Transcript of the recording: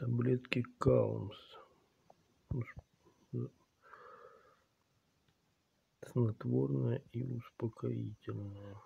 таблетки Каунс. Ну, снотворное и успокоительное